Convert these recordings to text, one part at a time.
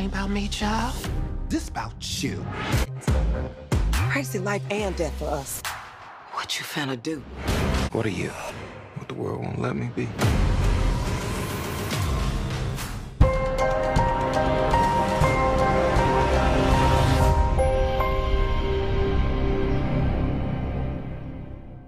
ain't about me, child. This about you. Crazy life and death for us. What you finna do? What are you? What the world won't let me be?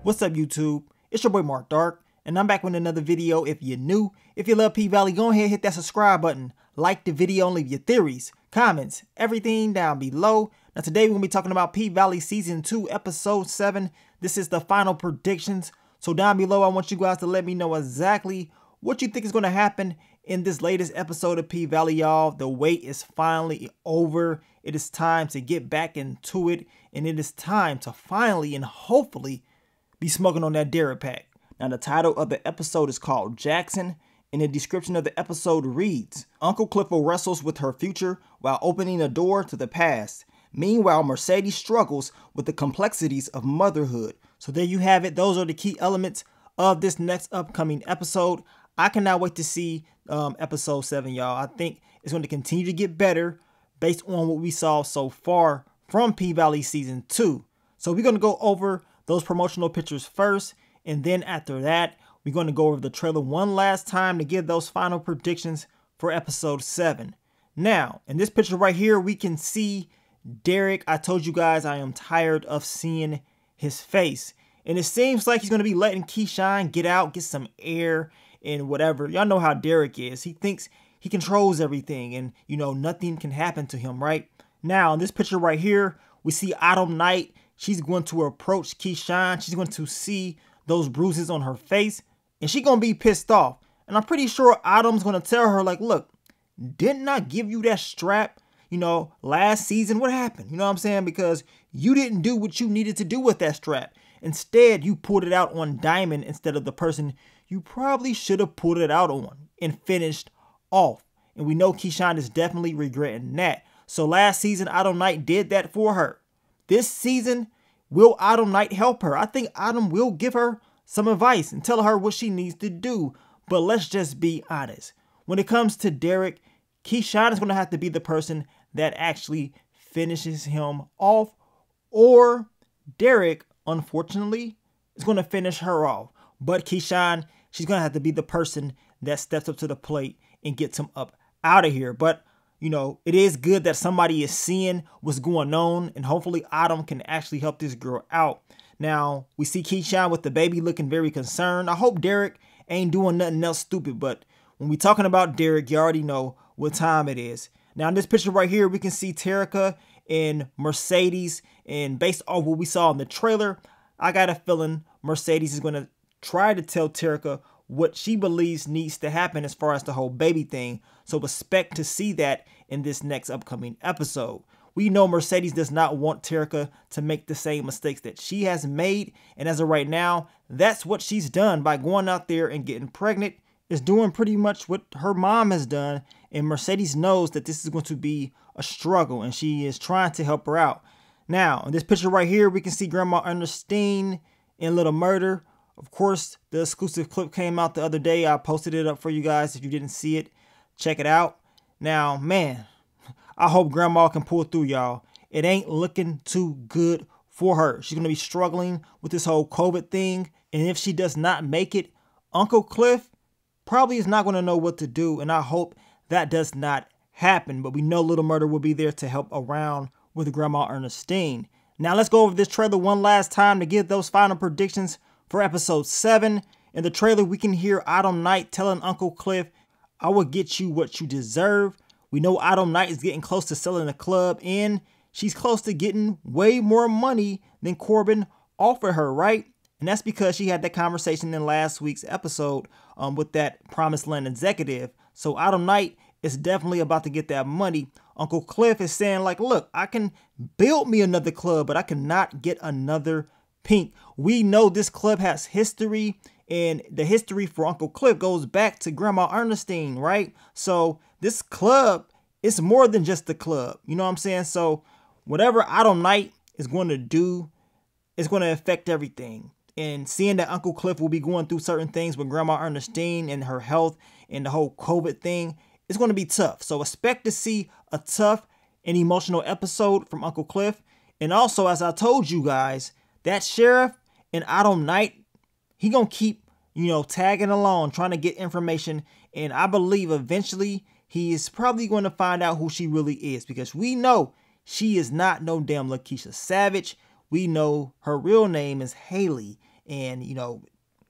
What's up YouTube? It's your boy Marc Dark, and I'm back with another video. If you're new, if you love P-Valley, go ahead hit that subscribe button, like the video, and leave your theories, comments, everything down below. Now today we're going to be talking about P-Valley Season 2, Episode 7. This is the final predictions. So down below, I want you guys to let me know exactly what you think is going to happen in this latest episode of P-Valley, y'all. The wait is finally over. It is time to get back into it, and it is time to finally and hopefully be smoking on that Derek pack. Now, the title of the episode is called Jackson, and the description of the episode reads Uncle Clifford wrestles with her future while opening a door to the past. Meanwhile, Mercedes struggles with the complexities of motherhood. So, there you have it. Those are the key elements of this next upcoming episode. I cannot wait to see um, episode 7, y'all. I think it's going to continue to get better based on what we saw so far from P Valley Season 2. So, we're going to go over those promotional pictures first. And then after that, we're going to go over the trailer one last time to give those final predictions for episode 7. Now, in this picture right here, we can see Derek. I told you guys I am tired of seeing his face. And it seems like he's going to be letting Keyshawn get out, get some air and whatever. Y'all know how Derek is. He thinks he controls everything and, you know, nothing can happen to him, right? Now, in this picture right here, we see Autumn Night. She's going to approach Keyshawn. She's going to see those bruises on her face and she to be pissed off. And I'm pretty sure going to tell her like, look, didn't I give you that strap, you know, last season? What happened? You know what I'm saying? Because you didn't do what you needed to do with that strap. Instead, you pulled it out on Diamond instead of the person you probably should have pulled it out on and finished off. And we know Keyshawn is definitely regretting that. So last season, Autumn Night did that for her. This season, will Autumn Night help her? I think Autumn will give her some advice and tell her what she needs to do. But let's just be honest. When it comes to Derek, Keyshawn is going to have to be the person that actually finishes him off. Or Derek, unfortunately, is going to finish her off. But Keyshawn, she's going to have to be the person that steps up to the plate and gets him up out of here. But you know, it is good that somebody is seeing what's going on, and hopefully Autumn can actually help this girl out. Now, we see Keyshawn with the baby looking very concerned. I hope Derek ain't doing nothing else stupid, but when we talking about Derek, you already know what time it is. Now, in this picture right here, we can see Terricka and Mercedes, and based off what we saw in the trailer, I got a feeling Mercedes is going to try to tell Terricka what she believes needs to happen as far as the whole baby thing. So expect to see that in this next upcoming episode. We know Mercedes does not want Terricka to make the same mistakes that she has made. And as of right now, that's what she's done by going out there and getting pregnant. Is doing pretty much what her mom has done. And Mercedes knows that this is going to be a struggle and she is trying to help her out. Now, in this picture right here, we can see Grandma Ernestine in Little Murder of course, the exclusive clip came out the other day. I posted it up for you guys. If you didn't see it, check it out. Now, man, I hope grandma can pull through, y'all. It ain't looking too good for her. She's going to be struggling with this whole COVID thing. And if she does not make it, Uncle Cliff probably is not going to know what to do. And I hope that does not happen. But we know Little Murder will be there to help around with Grandma Ernestine. Now let's go over this trailer one last time to give those final predictions for episode 7. In the trailer, we can hear Autumn Night telling Uncle Cliff, I will get you what you deserve. We know Autumn Night is getting close to selling the club and she's close to getting way more money than Corbin offered her, right? And that's because she had that conversation in last week's episode um, with that Promised Land executive. So Autumn Night is definitely about to get that money. Uncle Cliff is saying like, look, I can build me another club, but I cannot get another pink. We know this club has history, and the history for Uncle Cliff goes back to Grandma Ernestine, right? So this club it's more than just the club. You know what I'm saying? So whatever Autumn Night is going to do it's going to affect everything. And seeing that Uncle Cliff will be going through certain things with Grandma Ernestine and her health and the whole COVID thing it's going to be tough. So expect to see a tough and emotional episode from Uncle Cliff. And also, as I told you guys, that sheriff and Autumn Night, he gonna keep, you know, tagging along, trying to get information. And I believe eventually he is probably going to find out who she really is because we know she is not no damn Lakeisha Savage. We know her real name is Haley. And, you know,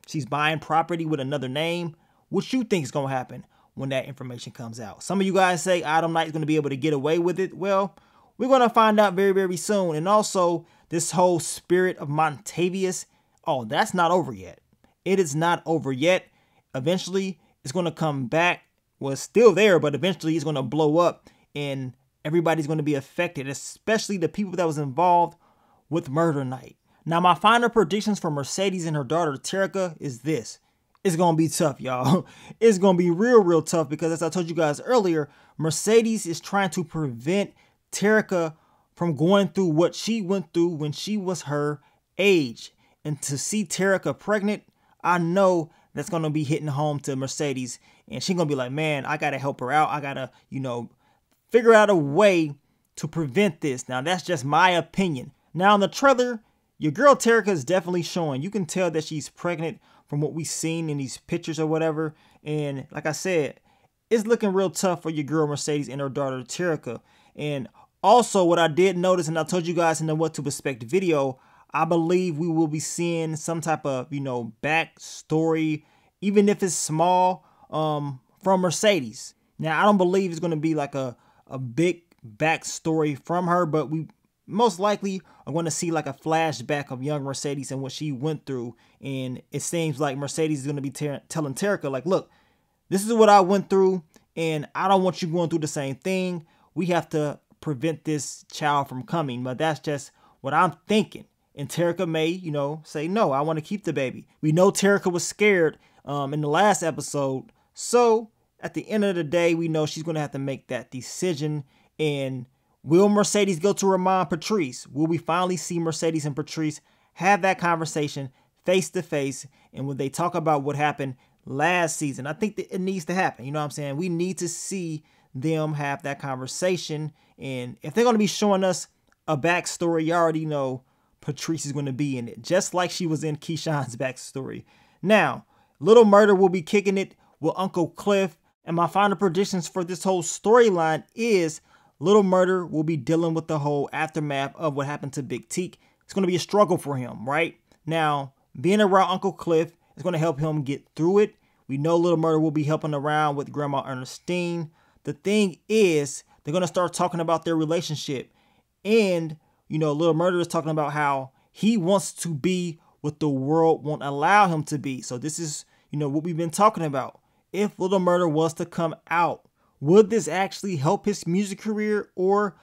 she's buying property with another name. What you think is to happen when that information comes out? Some of you guys say Autumn Night is going to be able to get away with it. Well, we're going to find out very, very soon. And also, this whole spirit of Montavious, oh, that's not over yet. It is not over yet. Eventually, it's going to come back. Well, still there, but eventually it's going to blow up and everybody's going to be affected, especially the people that was involved with Murder Night. Now, my final predictions for Mercedes and her daughter Terricka is this. It's going to be tough, y'all. It's going to be real, real tough because as I told you guys earlier, Mercedes is trying to prevent Terricka from going through what she went through when she was her age. And to see Terricka pregnant, I know that's going to be hitting home to Mercedes. And she's going to be like, man, I got to help her out. I got to, you know, figure out a way to prevent this. Now, that's just my opinion. Now, in the trailer, your girl Terricka is definitely showing. You can tell that she's pregnant from what we've seen in these pictures or whatever. And like I said, it's looking real tough for your girl Mercedes and her daughter Terricka. And also, what I did notice, and I told you guys in the What to Expect video, I believe we will be seeing some type of, you know, backstory, even if it's small, um, from Mercedes. Now, I don't believe it's going to be like a, a big backstory from her, but we most likely are going to see like a flashback of young Mercedes and what she went through. And it seems like Mercedes is going to be telling Terricka, like, look, this is what I went through, and I don't want you going through the same thing. We have to prevent this child from coming. But that's just what I'm thinking. And Terricka may, you know, say, no, I want to keep the baby. We know Terricka was scared um, in the last episode. So at the end of the day, we know she's going to have to make that decision. And will Mercedes go to remind Patrice? Will we finally see Mercedes and Patrice have that conversation face to face? And when they talk about what happened last season, I think that it needs to happen. You know what I'm saying? We need to see them have that conversation. And if they're going to be showing us a backstory, you already know Patrice is going to be in it, just like she was in Keyshawn's backstory. Now, Little Murder will be kicking it with Uncle Cliff. And my final predictions for this whole storyline is Little Murder will be dealing with the whole aftermath of what happened to Big Teak. It's going to be a struggle for him, right? Now, being around Uncle Cliff is going to help him get through it. We know Little Murder will be helping around with Grandma Ernestine. The thing is, they're to start talking about their relationship. And, you know, Little Murder is talking about how he wants to be what the world won't allow him to be. So this is, you know, what we've been talking about. If Little Murder was to come out, would this actually help his music career or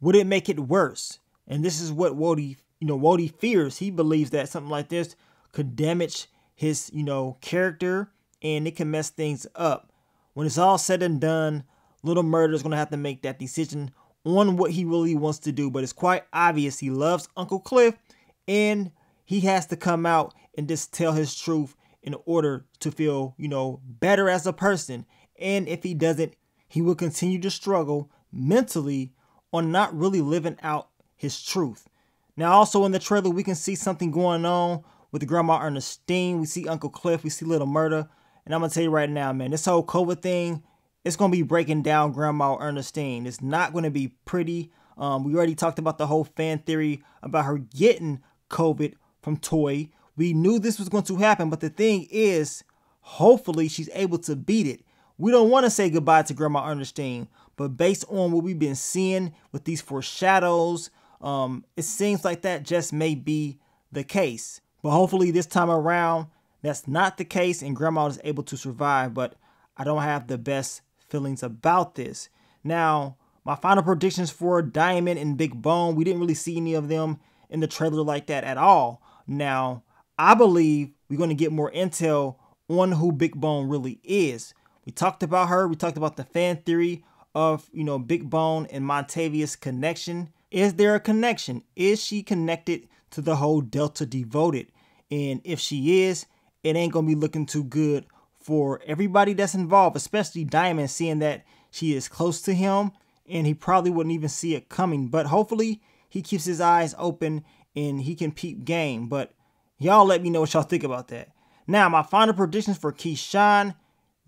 would it make it worse? And this is what Woody, you know, Woody fears. He believes that something like this could damage his, you know, character and it can mess things up. When it's all said and done, Little Murder is going to have to make that decision on what he really wants to do. But it's quite obvious he loves Uncle Cliff and he has to come out and just tell his truth in order to feel, you know, better as a person. And if he doesn't, he will continue to struggle mentally on not really living out his truth. Now, also in the trailer, we can see something going on with Grandma Ernestine. We see Uncle Cliff. We see Little Murder. And I'm going to tell you right now, man, this whole COVID thing, it's going to be breaking down Grandma Ernestine. It's not going to be pretty. Um, we already talked about the whole fan theory about her getting COVID from Toy. We knew this was going to happen, but the thing is, hopefully she's able to beat it. We don't want to say goodbye to Grandma Ernestine, but based on what we've been seeing with these foreshadows, um, it seems like that just may be the case. But hopefully this time around, that's not the case and Grandma is able to survive. But I don't have the best feelings about this. Now, my final predictions for Diamond and Big Bone, we didn't really see any of them in the trailer like that at all. Now, I believe we're going to get more intel on who Big Bone really is. We talked about her. We talked about the fan theory of, you know, Big Bone and Montavious connection. Is there a connection? Is she connected to the whole Delta Devoted? And if she is, it ain't going to be looking too good for everybody that's involved, especially Diamond, seeing that she is close to him and he probably wouldn't even see it coming. But hopefully he keeps his eyes open and he can peep game. But y'all let me know what y'all think about that. Now, my final predictions for Keyshawn.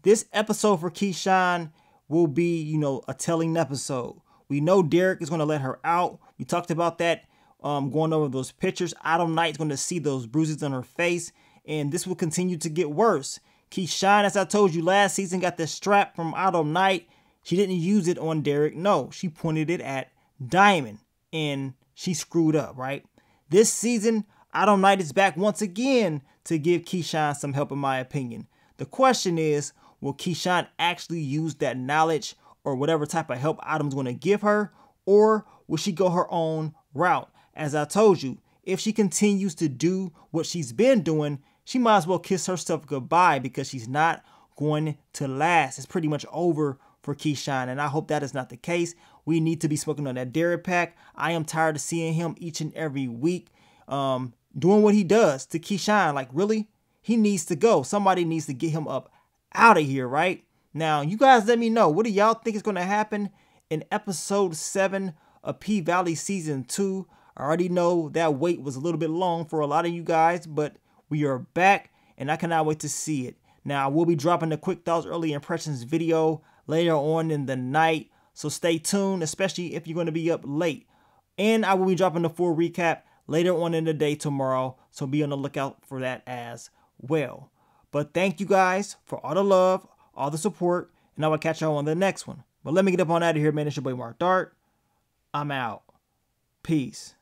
This episode for Keyshawn will be, you know, a telling episode. We know Derek is going to let her out. We talked about that um, going over those pictures. Adam Knight's going to see those bruises on her face, and this will continue to get worse. Keyshawn, as I told you last season, got the strap from Autumn Night. She didn't use it on Derek. No, she pointed it at Diamond, and she screwed up, right? This season, Autumn Night is back once again to give Keyshawn some help, in my opinion. The question is, will Keyshawn actually use that knowledge or whatever type of help Autumn's going to give her, or will she go her own route? As I told you, if she continues to do what she's been doing, she might as well kiss herself goodbye because she's not going to last. It's pretty much over for Keyshawn, and I hope that is not the case. We need to be smoking on that Derek pack. I am tired of seeing him each and every week um, doing what he does to Keyshawn. Like, really? He needs to go. Somebody needs to get him up out of here, right? Now, you guys let me know. What do y'all think is going to happen in episode 7 of P Valley Season 2? I already know that wait was a little bit long for a lot of you guys, but we are back, and I cannot wait to see it. Now, I will be dropping the Quick Thoughts Early Impressions video later on in the night, so stay tuned, especially if you're going to be up late. And I will be dropping the full recap later on in the day tomorrow, so be on the lookout for that as well. But thank you guys for all the love, all the support, and I will catch y'all on the next one. But let me get up on out of here, man. It's your boy Marc Dark. I'm out. Peace.